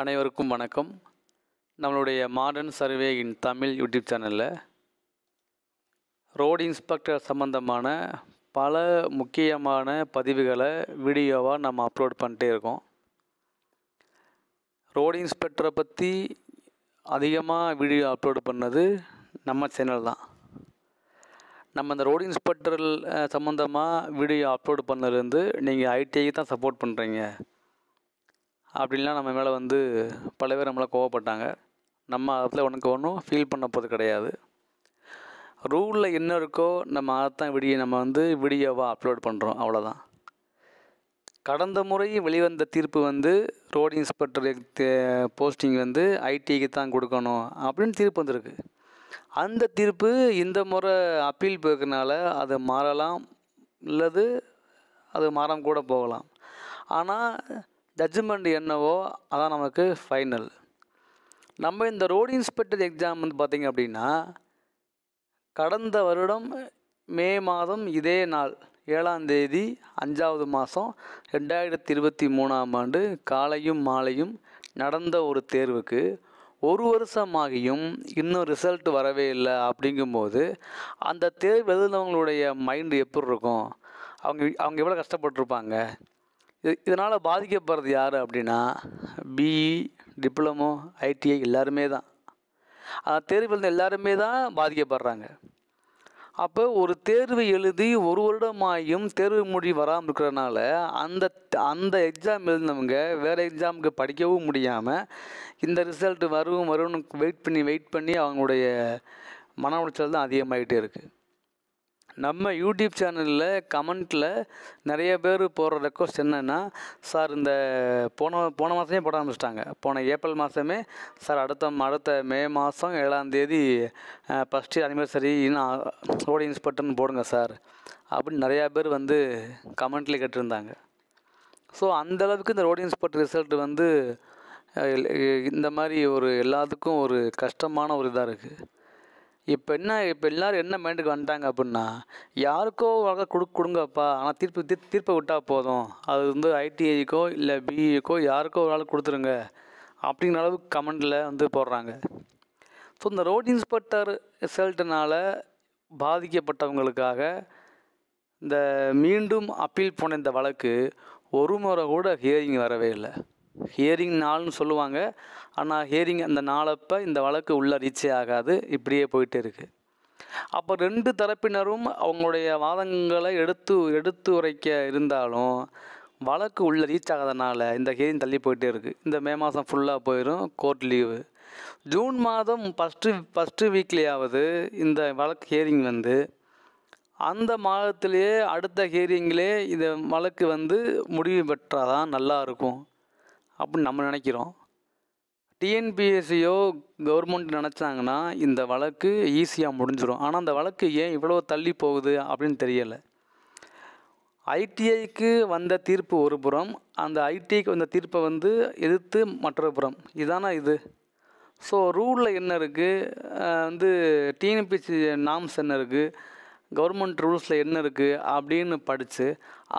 அனைவருக்கும் வணக்கம். நம்மளுடைய modern survey in Tamil YouTube சேனலில் ரோடு இன்ஸ்பெக்டர் சம்மந்தமான பல முக்கியமான பதிவுகளை வீடியோவாக நம்ம அப்லோட் பண்ணிட்டே இருக்கோம். ரோடு இன்ஸ்பெக்டரை பற்றி அதிகமாக வீடியோ அப்லோடு பண்ணது நம்ம சேனல் தான். நம்ம இந்த ரோடு இன்ஸ்பெக்டர் சம்மந்தமாக வீடியோ அப்லோடு பண்ணதுலேருந்து நீங்கள் ஐடிஐக்கு தான் சப்போர்ட் பண்ணுறீங்க அப்படின்லாம் நம்ம மேலே வந்து பல பேர் நம்மளை கோவப்பட்டாங்க. நம்ம அதில் உனக்கு ஒன்றும் ஃபீல் பண்ண போகிறது கிடையாது. ரூலில் என்ன இருக்கோ நம்ம அதைத்தான் விடிய நம்ம வந்து வீடியோவாக அப்லோட் பண்ணுறோம் அவ்வளோதான் கடந்த முறை வெளிவந்த தீர்ப்பு வந்து ரோடு இன்ஸ்பெக்டர் போஸ்டிங் வந்து ஐடிக்கு தான் கொடுக்கணும் அப்படின்னு தீர்ப்பு வந்திருக்கு. அந்த தீர்ப்பு இந்த முறை அப்பீல் போயிருக்கனால அது மாறலாம் இல்லது அது மாறாம கூட போகலாம். ஆனால் ஜட்ஜ்மெண்ட் என்னவோ அதான் நமக்கு ஃபைனல் நம்ம இந்த ரோடு இன்ஸ்பெக்டர் எக்ஸாம் வந்து பார்த்திங்க அப்படின்னா கடந்த வருடம் மே மாதம் இதே நாள் ஏழாம் தேதி அஞ்சாவது மாதம் ரெண்டாயிரத்தி இருபத்தி மூணாம் ஆண்டு காலையும் மாலையும் நடந்த ஒரு தேர்வுக்கு ஒரு வருஷமாகியும் இன்னும் ரிசல்ட் வரவே இல்லை அப்படிங்கும்போது அந்த தேர்வு எழுதினவங்களுடைய மைண்டு எப்படி இருக்கும்? அவங்க அவங்க எவ்வளோ கஷ்டப்பட்டிருப்பாங்க? இது இதனால் பாதிக்கப்படுறது யார் அப்படின்னா பிஇ டிப்ளமோ ஐடிஐ எல்லாருமே தான். அந்த தேர்வு எழுதின எல்லாருமே தான் பாதிக்கப்படுறாங்க. அப்போ ஒரு தேர்வு எழுதி ஒரு வருடமாயும் தேர்வு மொழி வராமல் இருக்கிறனால அந்த அந்த எக்ஸாம் எழுதினவங்க வேறு எக்ஸாமுக்கு படிக்கவும் முடியாமல் இந்த ரிசல்ட் வரும் வரும்னு வெயிட் பண்ணி வெயிட் பண்ணி அவங்களுடைய மன உளைச்சல் தான் அதிகமாகிட்டே இருக்குது நம்ம யூடியூப் சேனலில் கமெண்ட்டில் நிறைய பேர் போடுற ரெக்வஸ்ட் என்னென்னா சார் இந்த போன போன மாதமே போட ஆரம்பிச்சிட்டாங்க. போன ஏப்ரல் மாதமே சார் அடுத்த அடுத்த மே மாதம் ஏழாந்தேதி ஃபஸ்ட்டு அனிவர்சரி இன்னும் ரோடு இன்ஸ்பெக்டர்னு போடுங்க சார். அப்படின்னு நிறையா பேர் வந்து கமெண்ட்லேயே கேட்டிருந்தாங்க. ஸோ அந்தளவுக்கு இந்த ரோடு இன்ஸ்பெக்டர் ரிசல்ட் வந்து இந்த மாதிரி ஒரு எல்லாத்துக்கும் ஒரு கஷ்டமான ஒரு இதாக இருக்குது இப்போ என்ன இப்போ எல்லோரும் என்ன மைண்டுக்கு வந்துட்டாங்க அப்படின்னா யாருக்கோ வழக்க கொடு கொடுங்கப்பா. ஆனால் தீர்ப்பு தீர் தீர்ப்பை விட்டால் போதும். அது வந்து ஐடிஐக்கோ இல்லை பிஇக்கோ யாருக்கோ ஒரு ஆள் கொடுத்துருங்க. அப்படிங்கிற அளவுக்கு கமெண்டில் வந்து போடுறாங்க. ஸோ இந்த ரோட் இன்ஸ்பெக்டர் ரிசல்ட்டுனால் பாதிக்கப்பட்டவங்களுக்காக இந்த மீண்டும் அப்பீல் போன இந்த வழக்கு ஒரு முறை கூட ஹியரிங் வரவே இல்லை. ஹியரிங் நாள்னு சொல்லுவாங்க. ஆனால் ஹியரிங் அந்த நாளப்போ இந்த வழக்கு உள்ள ரீச்சே ஆகாது. இப்படியே போயிட்டு இருக்குது அப்போ ரெண்டு தரப்பினரும் அவங்களுடைய வாதங்களை எடுத்து எடுத்து உரைக்க இருந்தாலும் வழக்கு உள்ள ரீச் ஆகாதனால இந்த ஹியரிங் தள்ளி போயிட்டே இருக்குது இந்த மே மாதம் ஃபுல்லாக போயிடும் கோர்ட் லீவு ஜூன் மாதம் ஃபஸ்ட்டு ஃபஸ்ட்டு வீக்லேயாவது இந்த வழக்கு ஹியரிங் வந்து அந்த மாதத்திலேயே அடுத்த ஹியரிங்கிலே இந்த வழக்கு வந்து முடிவு பெற்றால் தான் நல்லாயிருக்கும் அப்படின்னு நம்ம நினைக்கிறோம். டிஎன்பிஎஸ்சியோ கவர்மெண்ட் நினச்சாங்கன்னா இந்த வழக்கு ஈஸியாக முடிஞ்சிடும் ஆனால் அந்த வழக்கு ஏன் இவ்வளோ தள்ளி போகுது அப்படின்னு தெரியலை. ஐடிஐக்கு வந்த தீர்ப்பு ஒரு புறம் அந்த ஐடிஐக்கு வந்த தீர்ப்பை வந்து எதிர்த்து மற்றொரு புறம். இதானா இது? ஸோ ரூலில் என்ன இருக்குது வந்து டிஎன்பிஎஸ்சி நாம்ஸ் என்ன இருக்குது கவர்மெண்ட் ரூல்ஸில் என்ன இருக்குது அப்படின்னு படித்து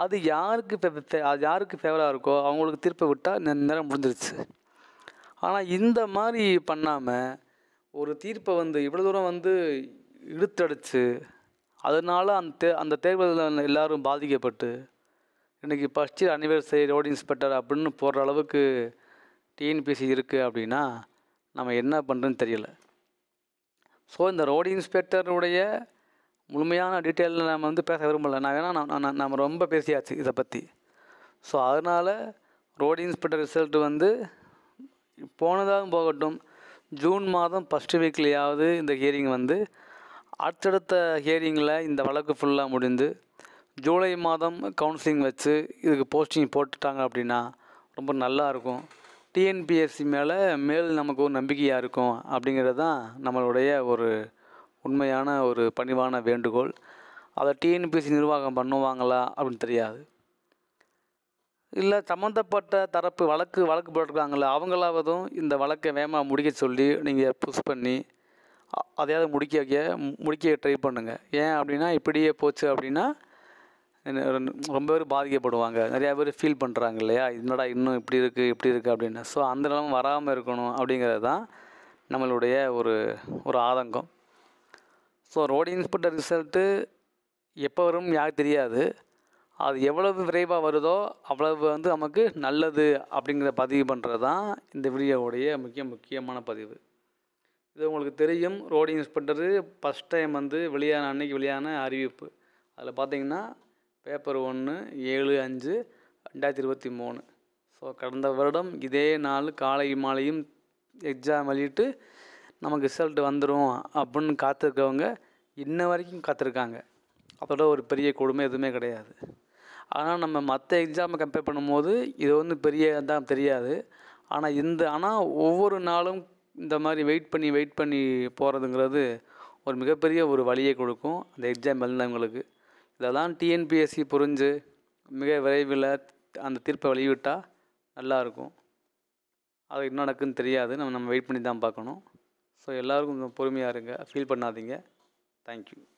அது யாருக்கு அது யாருக்கு ஃபேவராக இருக்கோ அவங்களுக்கு தீர்ப்பை விட்டால் நேரம் முடிஞ்சிருச்சு. ஆனால் இந்த மாதிரி பண்ணாமல் ஒரு தீர்ப்பை வந்து இவ்வளோ தூரம் வந்து இழுத்தடிச்சு அதனால் அந்த தே அந்த தேர்தலில் எல்லோரும் பாதிக்கப்பட்டு இன்றைக்கி ஃபஸ்ட்டு அனிவர்சரி ரோடு இன்ஸ்பெக்டர் அப்படின்னு போடுற அளவுக்கு டிஎன்பிசி இருக்குது அப்படின்னா நம்ம என்ன பண்ணுறதுன்னு தெரியல. ஸோ இந்த ரோடு இன்ஸ்பெக்டருடைய முழுமையான டீட்டெயிலில் நம்ம வந்து பேச விரும்பலை. நான் வேணால் நான் நம்ம ரொம்ப பேசியாச்சு இதை பற்றி ஸோ அதனால் ரோடு இன்ஸ்பெக்டர் ரிசல்ட் வந்து போனதாகவும் போகட்டும். ஜூன் மாதம் ஃபஸ்ட்டு வீக்லேயாவது இந்த ஹியரிங் வந்து. அடுத்தடுத்த ஹியரிங்கில் இந்த வழக்கு ஃபுல்லாக முடிந்து ஜூலை மாதம் கவுன்சிலிங் வச்சு இதுக்கு போஸ்டிங் போட்டுட்டாங்க அப்படின்னா ரொம்ப நல்லா இருக்கும். டிஎன்பிஎஸ்சி மேலே மேல் நமக்கு ஒரு நம்பிக்கையாக இருக்கும் அப்படிங்கிறது தான் நம்மளுடைய ஒரு உண்மையான ஒரு பணிவான வேண்டுகோள். அதை டிஎன்பிஎஸ்சி நிர்வாகம் பண்ணுவாங்களா அப்படின்னு தெரியாது. இல்லை சம்மந்தப்பட்ட தரப்பு வழக்கு வழக்கு போட்டிருக்காங்களே அவங்களாவதும் இந்த வழக்கை வேகமாக முடிக்க சொல்லி நீங்கள் புஷ் பண்ணி அதையாவது முடிக்க வைக்க முடிக்க ட்ரை பண்ணுங்கள் ஏன் அப்படின்னா இப்படியே போச்சு அப்படின்னா ரொம்ப பேர் பாதிக்கப்படுவாங்க. நிறையா பேர் ஃபீல் பண்ணுறாங்க இல்லையா? என்னடா இன்னும் இப்படி இருக்குது இப்படி இருக்குது அப்படின்னு. ஸோ அந்த நிலமை வராமல் இருக்கணும் அப்படிங்கிறது தான் நம்மளுடைய ஒரு ஒரு ஆதங்கம். ஸோ ரோடு இன்ஸ்பெக்டர் ரிசல்ட்டு எப்போ வரும் யாருக்கு தெரியாது. அது எவ்வளவு விரைவாக வருதோ அவ்வளவு வந்து நமக்கு நல்லது அப்படிங்கிற பதிவு பண்ணுறது தான் இந்த வீடியோவுடைய முக்கிய முக்கியமான பதிவு. இது உங்களுக்கு தெரியும் ரோடு இன்ஸ்பெக்டரு ஃபஸ்ட் டைம் வந்து வெளியான அன்னைக்கு வெளியான அறிவிப்பு. அதில் பார்த்தீங்கன்னா பேப்பர் ஒன்று ஏழு அஞ்சு ரெண்டாயிரத்தி இருபத்தி மூணு. ஸோ கடந்த வருடம் இதே நாள் காலை மாலையும் எக்ஸாம் வெளியிட்டு நமக்கு ரிசல்ட் வந்துடும் அப்படின்னு காத்திருக்கவங்க இன்ன வரைக்கும் காத்திருக்காங்க. அதோட ஒரு பெரிய கொடுமை எதுவுமே கிடையாது. ஆனால் நம்ம மற்ற எக்ஸாமை கம்பேர் பண்ணும்போது இது வந்து பெரிய தான் தெரியாது. ஆனால் இந்த ஆனால் ஒவ்வொரு நாளும் இந்த மாதிரி வெயிட் பண்ணி வெயிட் பண்ணி போகிறதுங்கிறது ஒரு மிகப்பெரிய ஒரு வழியை கொடுக்கும் அந்த எக்ஸாம் எழுந்தவங்களுக்கு. இதெல்லாம் டிஎன்பிஎஸ்சி புரிஞ்சு மிக விரைவில் அந்த தீர்ப்பை வெளியிட்டால் நல்லாயிருக்கும் அது என்ன நடக்குன்னு தெரியாது. நம்ம நம்ம வெயிட் பண்ணி தான் பார்க்கணும். ஸோ எல்லோருக்கும் கொஞ்சம் பொறுமையாக இருங்க. ஃபீல் பண்ணாதீங்க. Thank you.